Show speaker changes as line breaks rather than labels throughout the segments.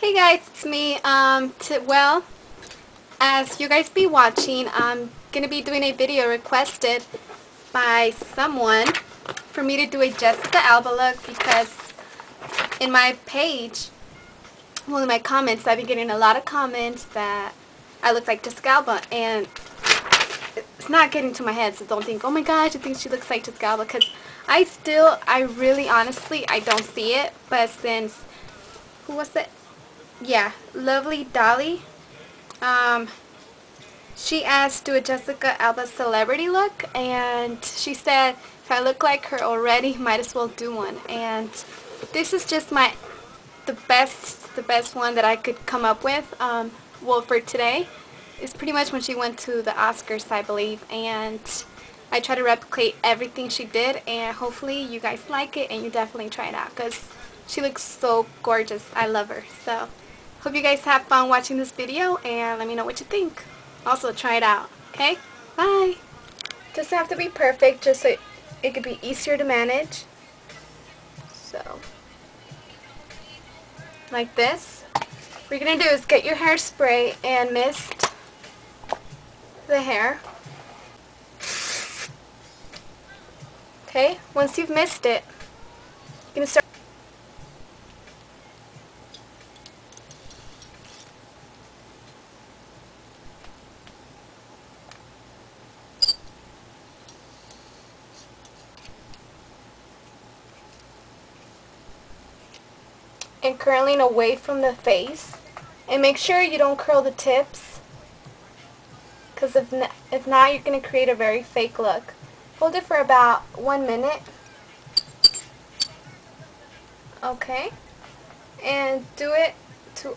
Hey guys, it's me. Um, well, as you guys be watching, I'm going to be doing a video requested by someone for me to do a Jessica Alba look because in my page, well in my comments, I've been getting a lot of comments that I look like Jessica Alba and it's not getting to my head so don't think, oh my gosh, I think she looks like Jessica Alba because I still, I really honestly, I don't see it but since, who was it? Yeah, Lovelydollie. Um, she asked do a Jessica Alba celebrity look? And she said if I look like her already might as well do one. And this is just my the best the best one that I could come up with. Um, well for today is pretty much when she went to the Oscars I believe. And I try to replicate everything she did and hopefully you guys like it and you definitely try it out because she looks so gorgeous. I love her so hope you guys have fun watching this video and let me know what you think also try it out. Okay? Bye! Doesn't have to be perfect, just so it could be easier to manage. So, like this. What you're going to do is get your hairspray and mist the hair. Okay, once you've missed it, going to start and curling away from the face. And make sure you don't curl the tips because if, if not you're going to create a very fake look. Hold it for about one minute. Okay. And do it to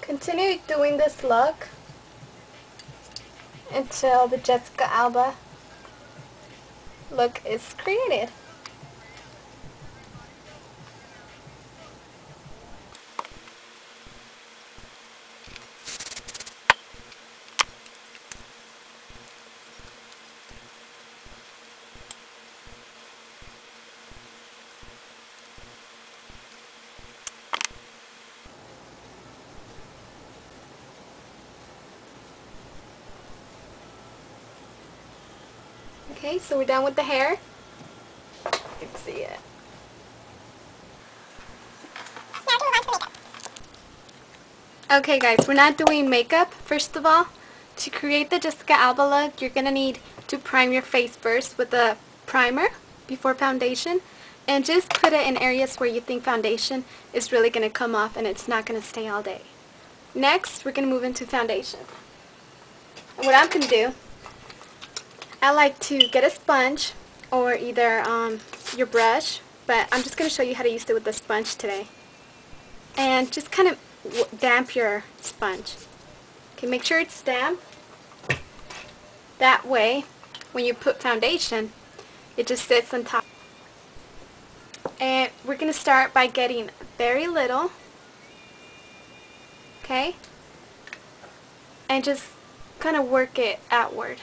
continue doing this look until the Jessica Alba look is created. Okay, so we're done with the hair. You can see it. Okay guys, we're not doing makeup. First of all, to create the Jessica Alba look, you're going to need to prime your face first with a primer before foundation. And just put it in areas where you think foundation is really going to come off and it's not going to stay all day. Next, we're going to move into foundation. And what I'm going to do I like to get a sponge or either um, your brush, but I'm just going to show you how to use it with the sponge today. And just kind of damp your sponge. Okay, make sure it's damp. That way, when you put foundation, it just sits on top. And we're going to start by getting very little. Okay? And just kind of work it outward.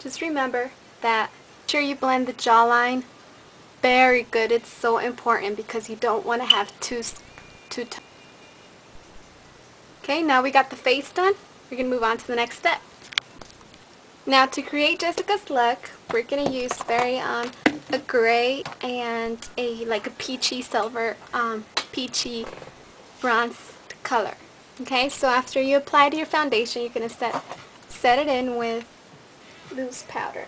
Just remember that sure you blend the jawline very good. It's so important because you don't want to have too, too Okay, now we got the face done. We're going to move on to the next step. Now to create Jessica's look, we're going to use very um, a gray and a like a peachy silver, um, peachy bronze color. Okay, so after you apply to your foundation, you're going to set, set it in with loose powder.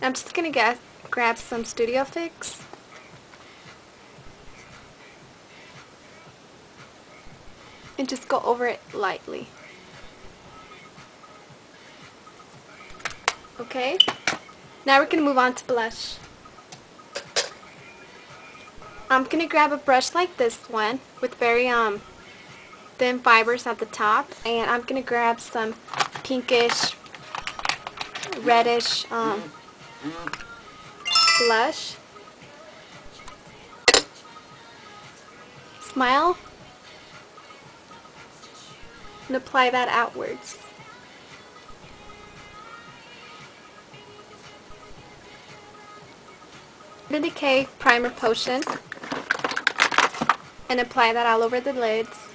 I'm just going to grab some Studio Fix. And just go over it lightly. Okay, now we're to move on to blush. I'm going to grab a brush like this one with very um thin fibers at the top and I'm going to grab some pinkish reddish um, blush. Smile. And apply that outwards. Urban Decay Primer Potion and apply that all over the lids.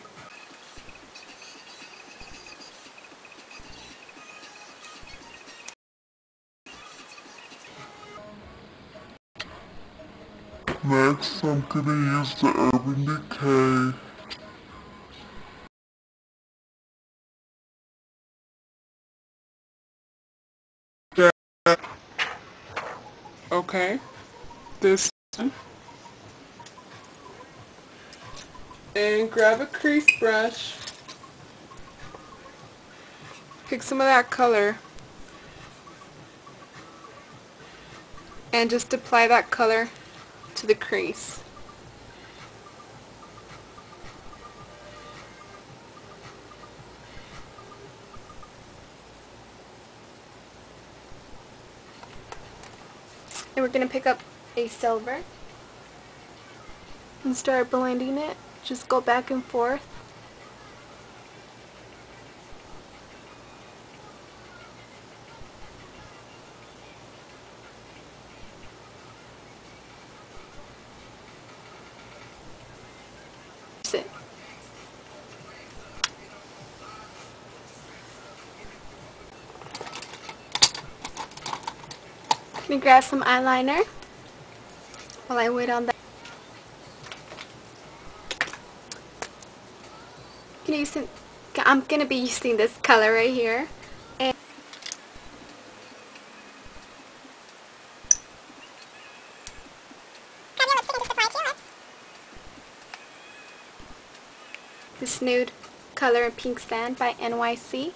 Next, I'm gonna use the Urban Decay
Okay. This. And grab a crease brush. Pick some of that color. And just apply that color to the crease.
And we're going to pick up a silver and start blending it. Just go back and forth. Grab some eyeliner while I wait on that. I'm gonna be using this color right here. This nude color Pink Sand by NYC.